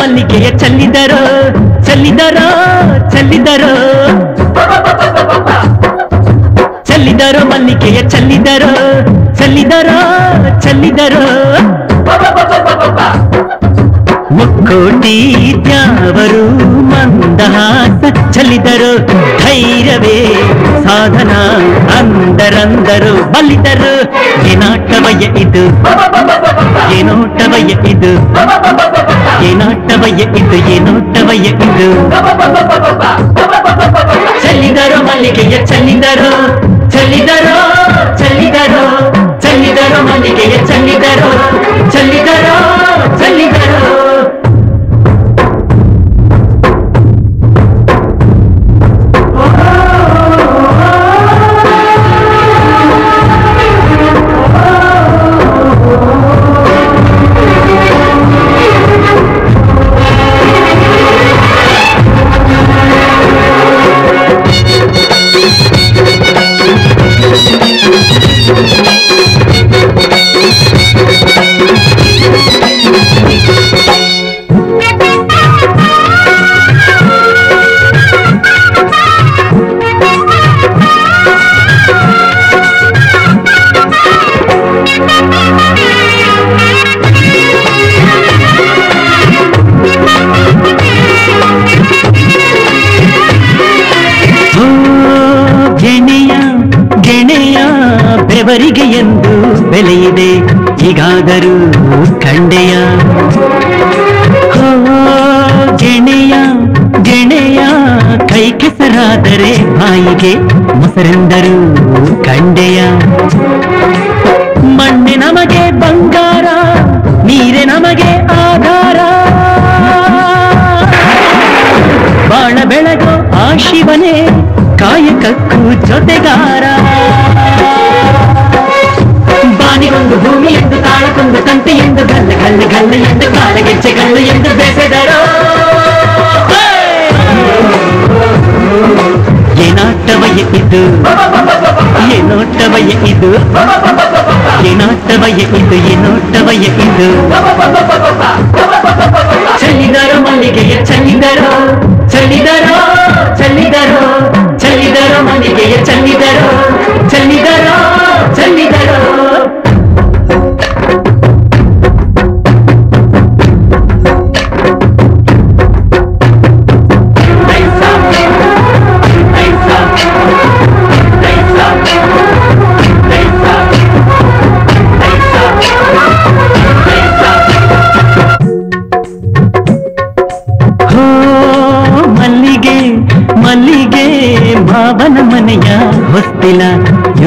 ಮಲ್ಲಿಗೆಯ ಚೆಲ್ಲಿದರೋ ಚೆಲ್ಲಿದರೋ ಚೆಲ್ಲಿದರೋ ಚೆಲ್ಲಿದರೋ ಮಲ್ಲಿಗೆಯ ಚೆಲ್ಲಿದರೋ ಚೆಲ್ಲಿದರೋ ಚೆಲ್ಲಿದರೋ ಮುಕ್ಕೋಟಿ ದ್ಯಾವರು ಮಂದಹಾಸ ಚೆಲ್ಲಿದರು ಧೈರ್ಯವೇ ಸಾಧನ ಅಂದರಂದರು ಬಲ್ಲಿದರು ಏನಾಟವಯ್ಯ ಇದು ಏನೋಟವಯ್ಯ ಇದು ಏನಾಟವಯ್ಯ ಇದು ಏನೋಟವಯ್ಯ ಇದು ಚೆಲ್ಲಿದರು ಮಲ್ಲಿಗೆಯ ಚೆಲ್ಲಿದರು ಚೆಲ್ಲಿದರು ಚೆಲ್ಲಿದರು ಚೆಲ್ಲಿದರು ಮಲ್ಲಿಗೆಯ ಚೆಲ್ಲಿದರು ಚೆಲ್ಲಿದರು ಚೆಲ್ಲಿದರು ಬೆವರಿಗೆ ಎಂದು ಬೆಲೆಯಿದೆ. ಈಗಾದರೂ ಕಂಡೆಯ ಓ ಗೆಣೆಯ ಗೆಣೆಯ ಕೈ ಕೆಸರಾದರೆ ಬಾಯಿಗೆ ಮೊಸರೆಂದರು ಕಂಡೆಯ. ಮಣ್ಣೆ ನಮಗೆ ಬಂಗಾರ, ನೀರೆ ನಮಗೆ ಆಧಾರ. ಬಾಳ ಬೆಳಗೋ ಆ ಶಿವನೇ, ಕಾಯಕಕ್ಕೂ ಜೊತೆಗಾರ. ಬಾನಿಗೊಂದು ಭೂಮಿ ಎಂದು ತಾಳಕ್ಕೊಂದು ತಂತಿ ಎಂದು ಗಲ್ಲ ಗಲ್ಲ ಗಲ್ಲ ಎಂದು ಕಾಲಗೆಜ್ಜೆ ಗಲ್ಲು ಎಂದು ಬೆಸೆದರೋ ಏನಾಟವಯ್ಯ ಇದು ಏನೋಟವಯ್ಯ ಇದು ಏನಾಟವಯ್ಯ ಇದು ಏನೋಟವಯ್ಯ ಇದು ಚೆಲ್ಲಿದರೋ ಮಲ್ಲಿಗೆಯ ಚೆಲ್ಲಿದರೋ ಚೆಲ್ಲಿದರೋ ಚೆಲ್ಲಿದರೋ ಚೆಲ್ಲಿದರೋ ಮಲ್ಲಿಗೆಯ ಚೆಲ್ಲಿದರೋ ಚೆಲ್ಲಿದರೋ ಚೆಲ್ಲಿದರೋ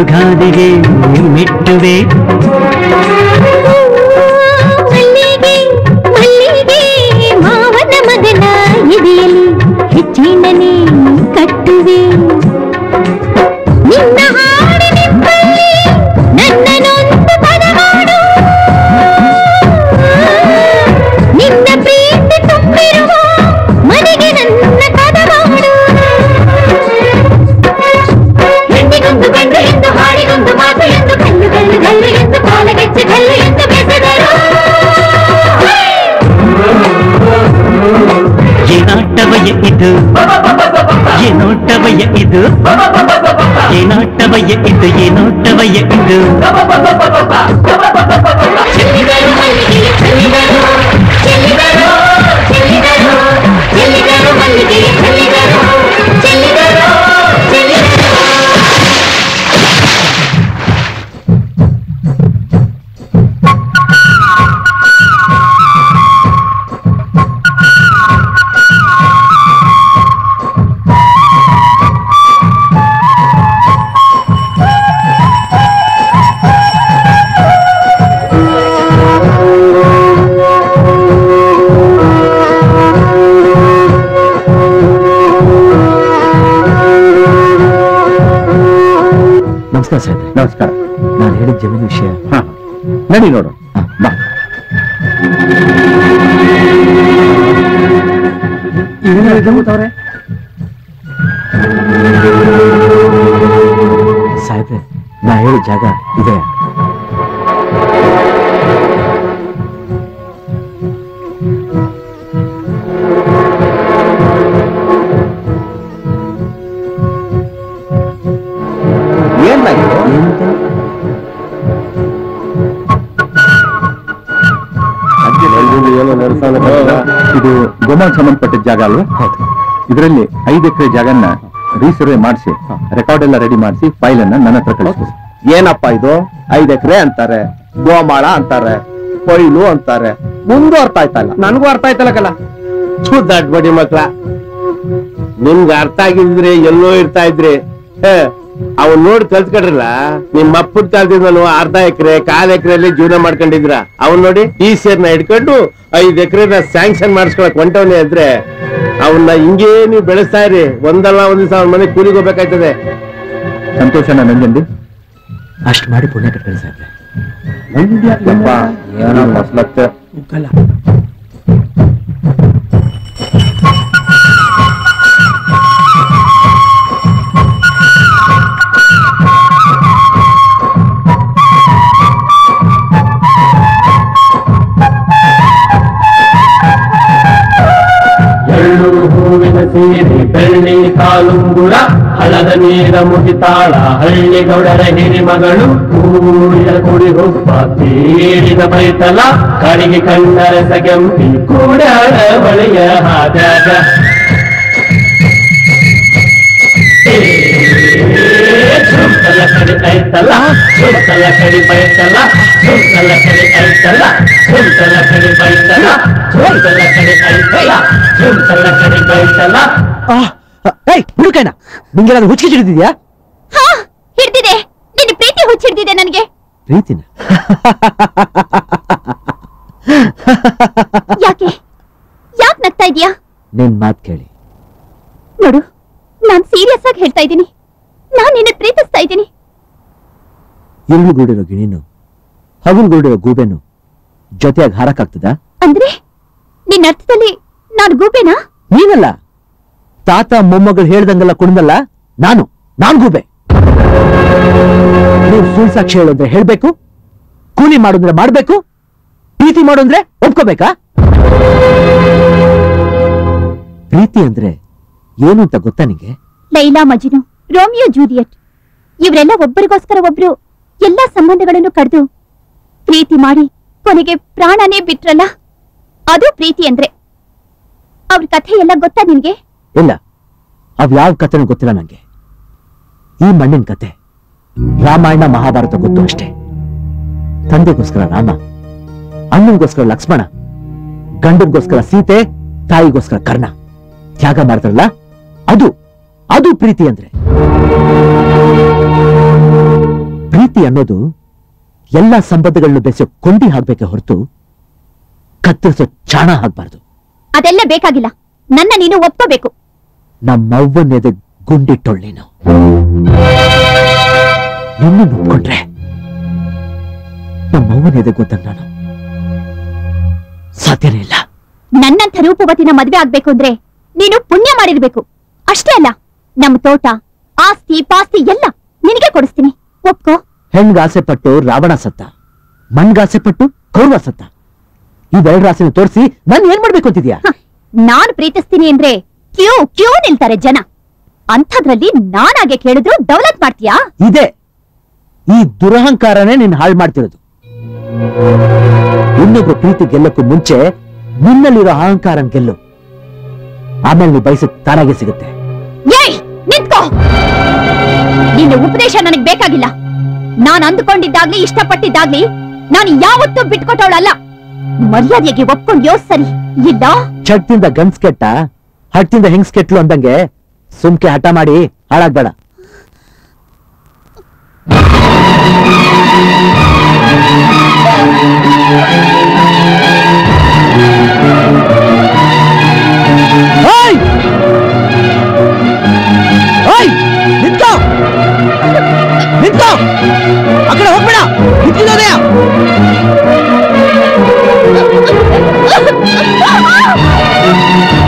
ಯುಗಾದಿಗೆ ಮಿಟ್ಟುವೆ ಏನಾಟವಯ್ಯ ಇದು ಏನೋಟವಯ್ಯ ಇದು ಏನಾಟವಯ್ಯ ಇದು ಏನೋಟವಯ್ಯ ಇದು ಚೆಲ್ಲಿದರು ಮಲ್ಲಿಗೆಯ ಚೆಲ್ಲಿದರು ಚೆಲ್ಲಿದರು ಚೆಲ್ಲಿದರು ನಮಸ್ಕಾರ ಸಾಹೇಬ್ರೆ ನಮಸ್ಕಾರ. ನಾನು ಹೇಳಿದ ಜಮೀನು ವಿಷಯ. ಹಾ. ನಡಿ ನೋಡು. ಬಾ. ಸಾಹೇಬ್ರೆ ನಾ ಹೇಳಿದ ಜಾಗ ಇದೆ. ಗೋಮಾನ್ ಸಂಬಂಧಪಟ್ಟ ಜಾಗ ಅಲ್ವಾ? ಇದರಲ್ಲಿ ಐದು ಎಕರೆ ಜಾಗನ್ನ ರೀಸರ್ವೆ ಮಾಡಿಸಿ ರೆಕಾರ್ಡ್ ಎಲ್ಲ ರೆಡಿ ಮಾಡಿಸಿ ಫೈಲ್ ಅನ್ನ ನನ್ನ ಹತ್ರ ಕಳಿಸ್ಬೋದು ಏನಪ್ಪ ಇದು? ಐದು ಎಕರೆ ಅಂತಾರೆ ಗೋಮಾಳ ಅಂತಾರೆ ಕೊಯ್ಲು ಅಂತಾರೆ. ಮುಂದೂ ಅರ್ಥ ಆಯ್ತಲ್ಲ ನನಗೂ ಅರ್ಥ ಆಯ್ತಲ್ಲ ಕಲ ದಡ್ ಬಡಿ ಮಕ್ಳ. ನಿಮ್ಗೆ ಅರ್ಥ ಆಗಿದ್ರೆ ಎಲ್ಲೋ ಇರ್ತಾ ಇದ್ರಿ. ಅವನ್ ನೋಡಿ ಕಲ್ತ್ಕಡ್ರಲ್ಲ ನಿಮ್ ಅಪ್ಪದ ಕಾಲದಿಂದನು ಅರ್ಧ ಎಕರೆ ಕಾಲ್ ಎಕರೆಯಲ್ಲಿ ಜೀವನ ಮಾಡ್ಕೊಂಡಿದ್ರ ಅವನ್ ನೋಡಿ ಈ ನ ಹಿಡ್ಕೊಂಡು ಐದ್ ಎಕರೆನ ಸ್ಯಾಂಕ್ಷನ್ ಮಾಡಿಸ್ಕೊಳಕ್ ಹೊಂಟವನೇ ಇದ್ರೆ ಅವನ್ನ ಹಿಂಗೇ ನೀವು ಬೆಳೆಸ್ತಾ ಇರಿ. ಒಂದಲ್ಲ ಒಂದ್ ದಿವಸ ಅವ್ನ ಮನೆ ಕೂಲಿಗೆ ಹೋಗ್ಬೇಕಾಯ್ತದೆ. ಸಂತೋಷನ ನಂಜಂಡಿ ಅಷ್ಟು ಮಾಡಿ ಪುಣ್ಯ ಕಟ್ಕೊಳ್ಳಿ ಯಪ್ಪ, ಏನೋ ಫಸ್ಲತ್ತೆ ಎಳ್ಳು ಹೂವಿನ ಸೀರೆ, ಬೆಳ್ಳಿ ಕಾಲುಂಗುರ, ಹಳದ ನೀರ ಮುಗಿತಾಳ ಹಳ್ಳಿಗೌಡರ ಹಿರಿಮಗಳು ಕೂಡಿದ ಕುಡಿ ಹುಪ್ಪ ತೀರಿದ ಬೈತಲ ಕಡಿಗೆ ಕಂಡರ ಸಗೆಂಪಿ ಕೂಡ ಬಳಿಯ ಹಾದ್ಯಾಗ ಕಡಿ ಐತಲ್ಲ? ಸುತ್ತಲ ಕಡಿ ಬೈತಲ್ಲ? ಸುತ್ತಲ ಕಡಿ ಐತಲ್ಲ? ಸುತ್ತಲ ಕಡಿ ಬೈತಲ್ಲ? ಸುತ್ತಲ ಕಡಿ ಐತಲ್ಲ? ಸುತ್ತಲ ಕಡಿ ಬೈತಲ್ಲ? ಏಯ್ ಹುಡುಕೇನ ನಿಂಗೆ ನಾನು ಹುಚ್ಚಿಗೆ ಹಿಡಿದಿದ್ಯಾ? ಹಾ ಹಿಡ್ದಿದೆ. ನಿನ್ನ ಪ್ರೀತಿ ಹುಚ್ಚಿಡ್ದಿದೆ ನನಗೆ. ಪ್ರೀತಿನ? ಯಾಕೆ? ಯಾಕೆ ನಗ್ತಾ ಇದೀಯಾ ನಿನ್ ಮಾತ್ ಕೇಳಿ. ನೋಡು ನಾನ್ ಸೀರಿಯಸ್ ಆಗಿ ಹೇಳ್ತಾ ಇದ್ದೀನಿ ನಾನ್ ನಿನ್ನ ಪ್ರೀತಿಸ್ತಾ ಇದ್ದೀನಿ ಇರುಳುಗೂಡಿರೋ ಗಿಣಿನು ಹಗುಲ್ಗೂಡಿರೋ ಗೂಬೆನು ಜೊತೆಯಾಗಿ ಹಾರಕ್ಕಾಗ್ತದ? ಅಂದ್ರೆ ನಿನ್ನ ಅರ್ಥದಲ್ಲಿ ನಾನು ಗೂಬೆನಾ? ನೀನಲ್ಲ. ತಾತ ಮೊಮ್ಮಗಳು ಹೇಳ್ದಂಗೆಲ್ಲ ಕುಣಿದಲ್ಲ ನಾನು ನಾನ್ ಗೂಬೆ. ನೀವು ಸುಳ್ಳು ಸಾಕ್ಷಿ ಹೇಳೋದ್ರೆ ಹೇಳ್ಬೇಕು ಕೂಲಿ ಮಾಡೋದ್ರೆ ಮಾಡ್ಬೇಕು ಪ್ರೀತಿ ಮಾಡೋಂದ್ರೆ ಒಪ್ಕೋಬೇಕಾ? ಪ್ರೀತಿ ಅಂದ್ರೆ ಏನು ಅಂತ ಗೊತ್ತಾ ನಿಂಗೆ? ಲೈಲಾ ಮಜಿನು ರೋಮಿಯೋ ಜೂಲಿಯಟ್ ಇವರೆಲ್ಲ ಒಬ್ಬರಿಗೋಸ್ಕರ ಒಬ್ರು ಎಲ್ಲಾ ಸಂಬಂಧಗಳನ್ನು ಕಡಿದು ಪ್ರೀತಿ ಮಾಡಿ ಕೊನೆಗೆ ಪ್ರಾಣನೇ ಬಿಟ್ರಲ್ಲ? ಅದು ಪ್ರೀತಿ ಅಂದ್ರೆ. ಅವ್ರ ಕಥೆ ಎಲ್ಲ ಗೊತ್ತಾ ನಿನ್ಗೆ? ಇಲ್ಲ. ಯಾವ ಕಥೆನೂ ಗೊತ್ತಿಲ್ಲ ನಂಗೆ. ಈ ಮಣ್ಣಿನ ಕತೆ ರಾಮಾಯಣ, ಮಹಾಭಾರತ ಗೊತ್ತು ಅಷ್ಟೇ. ತಂದೆಗೋಸ್ಕರ ರಾಮ, ಅಣ್ಣನಿಗೋಸ್ಕರ ಲಕ್ಷ್ಮಣ, ಗಂಡನಿಗೋಸ್ಕರ ಸೀತೆ, ತಾಯಿಗೋಸ್ಕರ ಕರ್ಣ. ತ್ಯಾಗ ಮಾಡ್ತಾರಲ್ಲ, ಅದು ಅದು ಪ್ರೀತಿ ಅಂದ್ರೆ. ಪ್ರೀತಿ ಅನ್ನೋದು ಎಲ್ಲಾ ಸಂಬಂಧಗಳನ್ನು ಬೆಸೋ ಕೊಂಡಿ ಹಾಕ್ಬೇಕೆ ಹೊರತು ಕತ್ತರಿಸೋ ಚಾಣ ಹಾಕ್ಬಾರ್ದು ಅದೆಲ್ಲ ಬೇಕಾಗಿಲ್ಲ. ನನ್ನ ನೀನು ಒಪ್ಪಬೇಕು ನಮ್ಮವ್ವನ್ನೆದೆ ಗುಂಡಿಟ್ಟೊಳ್ಳಿ ನೀನು. ನೋಡ್ಕೊಂಡ್ರೆ ನಮ್ಮವ್ವನೆದೆ ಗೊತ್ತ ನಾನು. ಸಾಧ್ಯನೇ ಇಲ್ಲ. ನನ್ನಂಥ ರೂಪವತಿನ ಮದ್ವೆ ಆಗ್ಬೇಕು ಅಂದ್ರೆ ನೀನು ಪುಣ್ಯ ಮಾಡಿರ್ಬೇಕು. ಅಷ್ಟೇ ಅಲ್ಲ ನಮ್ಮ ತೋಟ ಆಸ್ತಿ ಪಾಸ್ತಿ ಎಲ್ಲ ನಿನಗೆ ಕೊಡಿಸ್ತೀನಿ. ಒಪ್ಕೋ ಹೆಣ್ಗಾಸೆ ಪಟ್ಟು ರಾವಣ ಸತ್ತ ಮಣ್ಗಾಸೆ ಪಟ್ಟು ಕೌರವ ಸತ್ತ. ಇವೆರಡು ರಾಸಿನ ತೋರಿಸಿ ನಾನು ಏನ್ ಮಾಡ್ಬೇಕು ಅಂತಿದ್ಯಾ? ನಾನ್ ಪ್ರೀತಿಸ್ತೀನಿ ಅಂದ್ರೆ ಕ್ಯೂ ಕ್ಯೂ ನಿಲ್ತಾರೆ ಜನ. ಅಂಥದ್ರಲ್ಲಿ ನಾನಾಗೆ ಕೇಳಿದ್ರು ದೌಲತ್ ಮಾಡ್ತೀಯಾ? ಇದೆ. ಈ ದುರಹಂಕಾರನೇ ನೀನ್ ಹಾಳು ಮಾಡ್ತಿರೋದು. ಇನ್ನೊಬ್ರು ಪ್ರೀತಿ ಗೆಲ್ಲಕ್ಕೂ ಮುಂಚೆ ನಿನ್ನಲ್ಲಿರೋ ಅಹಂಕಾರ ಗೆಲ್ಲು. ಆಮೇಲೆ ನೀವು ಬಯಸಿದ ತಾನಾಗೆ ಸಿಗುತ್ತೆ. ಏಯ್! ನಿಂತ್ಕೋ! ನಿನ್ನ ಉಪದೇಶ ನನಗೆ ಬೇಕಾಗಿಲ್ಲ. ನಾನು ಅಂದುಕೊಂಡಿದ್ದಾಗ್ಲಿ, ಇಷ್ಟಪಟ್ಟಿದ್ದಾಗ್ಲಿ, ನಾನು ಯಾವತ್ತೂ ಬಿಟ್ಕೊಟ್ಟವಳಲ್ಲ. ಮರ್ಯಾದೆಗೆ ಒಪ್ಕೊಂಡ್ಯೋ ಸರಿ, ಇಲ್ಲ? ಚಟ್ದಿಂದ ಗನ್ಸ್ ಕೆಟ್ಟ ಹಟ್ಟಿಂದ ಹೆಂಗ್ಸ್ ಕೆಟ್ಲು ಅಂದಂಗೆ ಸುಮ್ಕೆ ಹಠ ಮಾಡಿ ಹಾಳಾಗ್ಬೇಡ. ಓಯ್! ಕಡೆ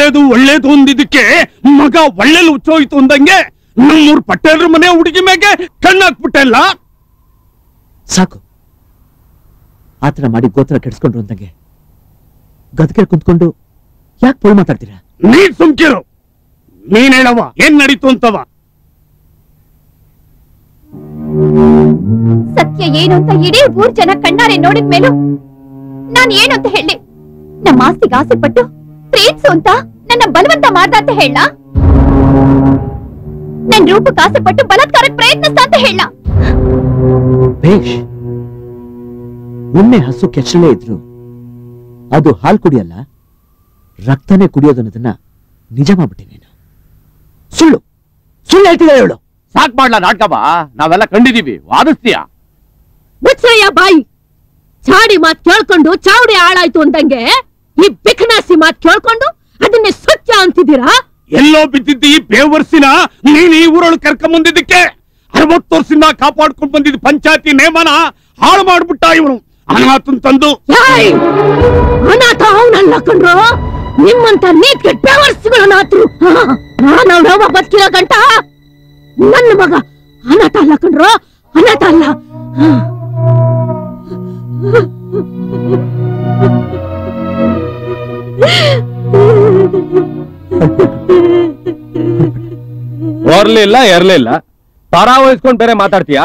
ಒಳ್ಳೇದು ಒಳ್ಳೇದು ಅಂದಿದ್ದಕ್ಕೆ ಮಗ ಒಳ್ಳೆ ಹುಚ್ಚೋಯ್ತು ಅಂದಂಗೆ ನಮ್ಮೂರ್ ಪಟೇಲ್ರ ಮನೆ ಹುಡುಗಿ ಮೇಗೆ ಕಣ್ಣಾಕ್ಬಿಟ್ಟಲ್ಲ. ಸಾಕು. ಆತರ ಮಾಡಿ ಗೋತ್ರ ಕೆಡಿಸ್ಕೊಂಡ್ರು ಅಂದಂಗೆ. ಗದ್ಗೆ ಕುಂತ್ಕೊಂಡು ಯಾಕೆ ಪೋಲ್ ಮಾತಾಡ್ತೀರಾ? ನೀನ್ ಸುಮ್ಕಿರು. ನೀನ್ ಹೇಳವ ಏನ್ ನಡೀತು ಅಂತವ ಸತ್ಯ ಏನು ಅಂತ ಇಡೀ ಊರ್ ಜನ ಕಣ್ಣಾರೆ ನೋಡಿದ ಮೇಲೂ ನಾನ್ ಏನು ಅಂತ ಹೇಳಿ? ನಮ್ಮ ಆಸ್ತಿಗೆ ಆಸೆ ಪಟ್ಟು ಪ್ರೀತ್ಸು ಅಂತ ನನ್ನ ಬಲವಂತ ಮಾಡ್ದ ಅಂತ ಹೇಳ ನನ್ ರೂಪಕ್ಕೆ ಆಸೆ ಪಟ್ಟು ಬಲಾತ್ಕಾರಕ್ಕೆ ಪ್ರಯತ್ನಿಸ್ತ ಅಂತ ಹೇಳ ಬೇಷ್ ಒಮ್ಮೆ ಹಸು ಕೆಚ್ಚಲೇ ಇದ್ರು. ಅದು ಹಾಲು ಕುಡಿಯಲ್ಲ ರಕ್ತನೇ ಕುಡಿಯೋದು ಅನ್ನೋದನ್ನ ನಿಜ ಮಾಡ್ಬಿಟ್ಟೆ ನೀನು. ಸುಳ್ಳು ಸುಳ್ಳು ಹೇಳ್ತಿದ್ದಾಳೆ ಹೇಳು? ಸಾಕ್ ಮಾಡ್ಲಾ ನಾಟಕ ಬಾ ನಾವೆಲ್ಲ ಕಂಡಿದೀವಿ ವಾದಿಸ್ತೀಯ? ಮುಚ್ಚಯ್ಯ ಬಾಯಿ ಚಾಡಿ ಮಾತ್ ಕೇಳ್ಕೊಂಡು ಚಾವಡಿ ಹಾಳಾಯ್ತು ಅಂದಂಗೆ ಈ ಬಿಕನಾಸಿ ಮಾತ್ ಕೇಳ್ಕೊಂಡು ಅದನ್ನೇ ಸತ್ಯ ಅಂತಿದ್ದೀರಾ? ಎಲ್ಲೋ ಬಿದ್ದಿದ್ದ ಈ ಬೇವರ್ಸಿನ ನೀನ್ ಈ ಊರೊಳಗೆ ಕರ್ಕೊಂಡ್ ಬಂದಿದ್ದಕ್ಕೆ ಅರವತ್ತು ವರ್ಷದಿಂದ ಕಾಪಾಡ್ಕೊಂಡ್ ಬಂದಿದ್ದ ಪಂಚಾಯತಿ ನೇಮನ ಹಾಳು ಮಾಡ್ಬಿಟ್ಟ ಇವನು. ಅನಾಥನ್ ತಂದು ಅನಾಥ ಅವನಲ್ಲ ಕಣ್ರು? ನಿಮ್ಮಂತ ನೀಟ್ ಕೆಟ್ಟ ಬೇವರ್ಸಿಗಳು ಅನಾಥರು ನಾನು ಅವ್ರವ್ವ ಬದುಕಿರೋ ಗಂಟ? ನನ್ನ ಮಗ ಅನಾಥ ಅಲ್ಲ ಕಣ್ರು? ಅನಾಥ ಅಲ್ಲ. ಓರ್ಲಿಲ್ಲ ಎರ್ಲಿಲ್ಲ ಪರ ವಹಿಸ್ಕೊಂಡ್ ಬೇರೆ ಮಾತಾಡ್ತೀಯಾ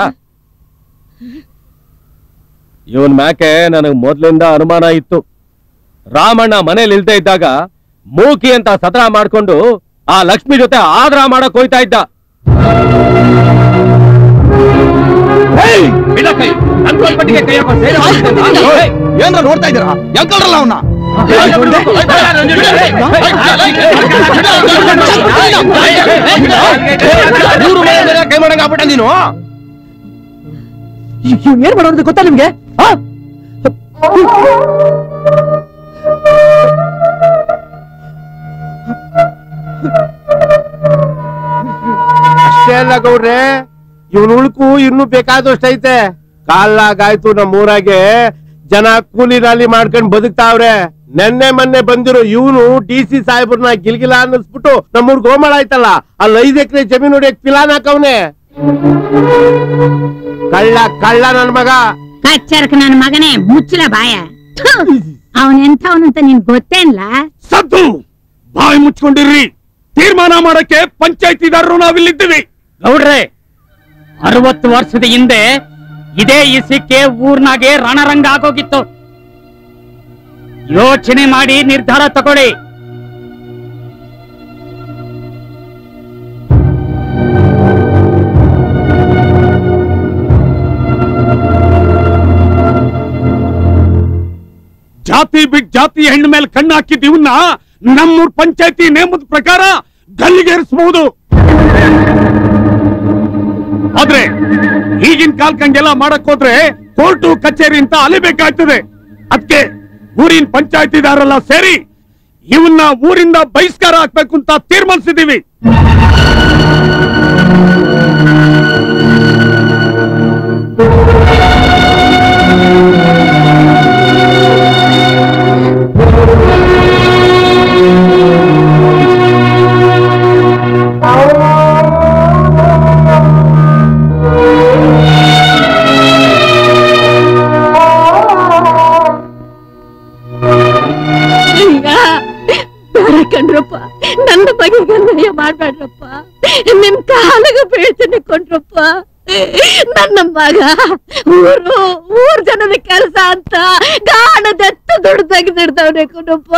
ಇವನ್ ಮ್ಯಾಕೆ ನನಗ್ ಮೊದ್ಲಿಂದ ಅನುಮಾನ ಇತ್ತು ರಾಮಣ್ಣ ಮನೇಲಿ ಇಲ್ದೇ ಇದ್ದಾಗ ಮೂಕಿ ಅಂತ ಸತ್ರ ಮಾಡ್ಕೊಂಡು ಆ ಲಕ್ಷ್ಮಿ ಜೊತೆ ಆದ್ರ ಮಾಡಕ್ ಹೋಯ್ತಾ ಇದ್ದ ಏನ್ ನೋಡ್ತಾ ಇದ್ದೀರಾ ಯಾಕಲ್ರಲ್ಲ ಅವನ್ನ ಕೈ ಮಾಡಂಗ ಆಗ್ಬಿಟ್ಟ ನೀನು? ಏನ್ ಮಾಡೋದು ಗೊತ್ತಾ ನಿಮ್ಗೆ? ಆ? ಅಷ್ಟೇ ಅಲ್ಲ ಗೌಡ್ರೆ ಇವನ್ ಉಳ್ಕು ಇನ್ನು ಬೇಕಾದಷ್ಟು ಐತೆ ಕಾಲಾಗಾಯ್ತು ನಮ್ಮ ಊರಾಗೆ ಜನ ಕೂಲಿ ನಾಲಿ ಮಾಡ್ಕೊಂಡ್ ಬದುಕ್ತಾವ್ರೆ. ನೆನ್ನೆ ಮೊನ್ನೆ ಬಂದಿರೋ ಇವನು ಡಿ ಸಿ ಸಾಹೇಬ್ರನ್ನ ಗಿಲ್ಗಿಲ ಅನ್ನಿಸ್ಬಿಟ್ಟು ನಮ್ಮೂರ್ ಗೋಮಾಳ ಆಯ್ತಲ್ಲ. ಅಲ್ಲಿ ಐದ್ ಎಕರೆ ಜಮೀನ್ ಹೊಡಿಯಕ್ ಪಿಲಾನ್ ಹಾಕವ್ನೆ. ಕಳ್ಳ ಕಳ್ಳ ನನ್ ಮಗ. ಕಚ್ಚರ್ಕ ನನ್ ಮಗನೇ ಮುಚ್ಚಲ ಬಾಯ. ಅವನೆಂಥವನಂತ ನಿನ್ ಗೊತ್ತೇನ್ಲ ಸದ್ದು ಬಾಯಿ ಮುಚ್ಕೊಂಡಿರ್ರಿ. ತೀರ್ಮಾನ ಮಾಡಕ್ಕೆ ಪಂಚಾಯತಿದಾರರು ನಾವಿಲ್ಲಿದ್ದೀವಿ. ಗೌಡ್ರೆ ಅರವತ್ತು ವರ್ಷದ ಹಿಂದೆ ಇದೇ ಇಸಿಕೆ ಊರ್ನಾಗೆ ರಣರಂಗ ಆಗೋಗಿತ್ತು. ಯೋಚನೆ ಮಾಡಿ ನಿರ್ಧಾರ ತಗೊಳ್ಳಿ. ಜಾತಿ ಬಿಟ್ ಜಾತಿ ಹೆಣ್ಣು ಮೇಲೆ ಕಣ್ಣು ಹಾಕಿದ್ ನಮ್ಮೂರ್ ಪಂಚಾಯತಿ ನೇಮದ ಪ್ರಕಾರ ಗಲ್ಲಿಗೇರಿಸಬಹುದು ಆದ್ರೆ ಈಗಿನ ಕಾಲ್ಕಂಗೆಲ್ಲ ಮಾಡಕ್ ಹೋದ್ರೆ ಕೋರ್ಟು ಕಚೇರಿ ಅಂತ ಅಲಿಬೇಕಾಗ್ತದೆ. ಅದಕ್ಕೆ ಊರಿನ ಪಂಚಾಯತಿದಾರೆಲ್ಲ ಸೇರಿ ಇವನ್ನ ಊರಿಂದ ಬಹಿಷ್ಕಾರ ಹಾಕ್ಬೇಕು ಅಂತ ತೀರ್ಮಾನಿಸಿದೀವಿ. ಕೊಂಡ್ರಪ್ಪ ನನ್ನ ಮಗ ಊರು ಊರ್ ಜನದ ಕೆಲಸ ಅಂತ ಗಾಣದೆತ್ತು ದುಡ್ಡು ತೆಗೆದಿಡ್ತಾವ್ರೆ ಕೊಡಪ್ಪ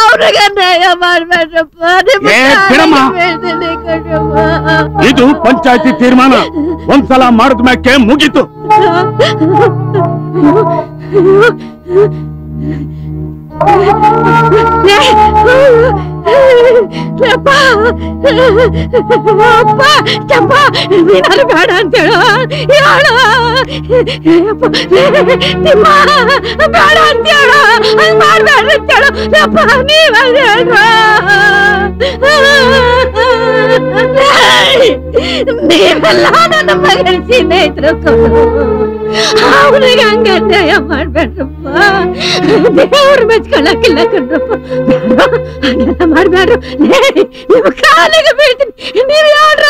ಅವ್ರಿಗೆ ಅನ್ಯಾಯ ಮಾಡ್ಬೇಡ್ರಪ್ಪ. ಇದು ಪಂಚಾಯತಿ ತೀರ್ಮಾನ. ಒಂದ್ಸಲ ಮಾಡಿದ ಮ್ಯಾಕೆ ಮುಗೀತು. ಚಂಪ ನೀನಾರು ಬೇಡ ಅಂತೇಳು ಹೇಳು ಯಪ್ಪ, ತಿಮ್ಮ ಬೇಡ ಅಂತೇಳು ಹಂಗ್ ಮಾಡ್ಬೇಡ ಅಂತೇಳು ಯಪ್ಪ ನೀವ ಹೇಳ್ರ ನೀವೆಲ್ಲ ನನ್ನ ಮಗನ ಸ್ನೇಹಿತರು ಅವ್ರಿಗೆ ಹಂಗ ಅನ್ಯಾಯ ಮಾಡ್ಬೇಡ್ರಪ್ಪ ದೇವ್ರ ಮೆಚ್ಕೊಳಕಿಲ್ಲ ಕಣ್ರಪ್ಪ ಬೇಡ ಹಂಗೆಲ್ಲ ಮಾಡ್ಬ್ಯಾಡ್ರು ಲೇ, ನಿಮ್ಮ ಕಾಲಿಗೆ ಬೀಳ್ತೀನಿ ನೀವ್ ಯಾರ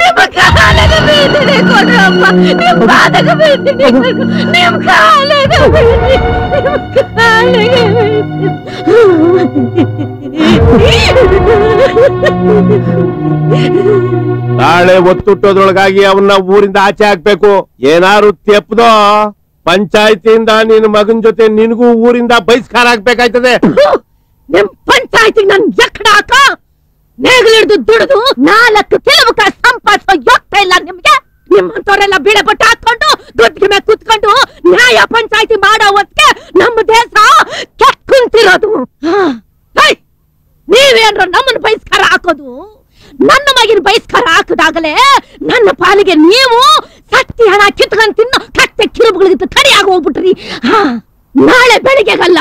ನಿಮ್ಮ ಕಾಲಿಗೆ ಬೀಳ್ತೀನಿ ಕೊಡ್ರಪ್ಪ ನಿಮ್ ಪಾದಕ್ಕೆ ಬೀಳ್ತೀನಿ ನಿಮ್ ಕಾಲಿಗೆ ಬೀಳ್ತೀನಿ ನಿಮ್ ಕಾಲಿಗೆ ಬೀಳ್ತೀನಿ ನಾಳೆ ಒತ್ತುಟ್ಟೋದ್ರೊಳಗಾಗಿ ಅವನ್ನ ಊರಿಂದ ಆಚೆ ಹಾಕ್ಬೇಕು. ಏನಾರು ತೆಪ್ಪದೋ ಪಂಚಾಯತಿಯಿಂದ ನಿನ್ ಮಗನ್ ಜೊತೆ ನಿನಗೂ ಊರಿಂದ ಬಹಿಷ್ಕಾರ ಆಗ್ಬೇಕಾಯ್ತದೆ. ನಿಮ್ ಪಂಚಾಯತಿ ನನ್ ಎಕ್ಕಡ ಹಾಕ. ನೇಗಿಲಿಡ್ದು ದುಡಿದು ನಾಲ್ಕು ಕೆಲವಕ ಸಂಪಾದಿಸೋ ಯೋಗ್ತಾ ಇಲ್ಲ ನಿಮ್ಗೆ. ನಿಮ್ಮಂತವರೆಲ್ಲ ಬೀಳೆ ಬಟ್ಟ ಹಾಕೊಂಡು ದುಡ್ಡಿಗೆ ಮೇಲೆ ಕುತ್ಕೊಂಡು ನ್ಯಾಯ ಪಂಚಾಯತಿ ಮಾಡೋ ಹೊತ್ತಿಗೆ ನಮ್ಮ ದೇಶ ಕೆಟ್ಟ ಕುಂತಿರೋದು. ಹಾ. ಹೇಯ್! ನೀವೇನ್ರ ನಮ್ಮನ್ನ ಬಹಿಷ್ಕಾರ ಹಾಕೋದು? ನನ್ನ ಮಗಿನ ಬಹಿಷ್ಕಾರ ಹಾಕದಾಗಲೇ ನನ್ನ ಪಾಲಿಗೆ ನೀವು ಸತ್ತಿ ಹಣ ಕಿತ್ಕೊಂಡು ತಿನ್ನೋ ಕತ್ತೆ ಕಿರುಬುಗಳಿಗಿಂತ ಕಡಿಯಾಗಿ ಹೋಗ್ಬಿಟ್ರಿ ಹಾ, ನಾಳೆ ಬೆಳಿಗ್ಗೆಗಲ್ಲ,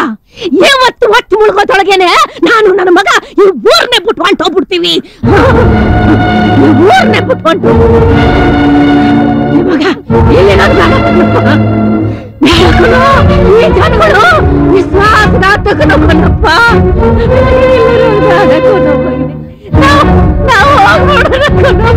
ಇವತ್ತು ಹೊತ್ತು ಮುಳುಗೋದೊಳಗೇನೆ ನಾನು ನನ್ನ ಮಗ ಈ ಊರ್ನೆ ಬಿಟ್ಟು ಹೊಂಟೋಗ್ಬಿಡ್ತೀವಿ ಹಾ. ಈ ಊರ್ನೆ ಬಿಟ್ಟು ಹೊಂಟು ಮಗ ಇಲ್ಲಿ. ಈ ಜನಗಳು ವಿಶ್ವಾಸಘಾತಕರು ಕಣಪ್ಪ நான்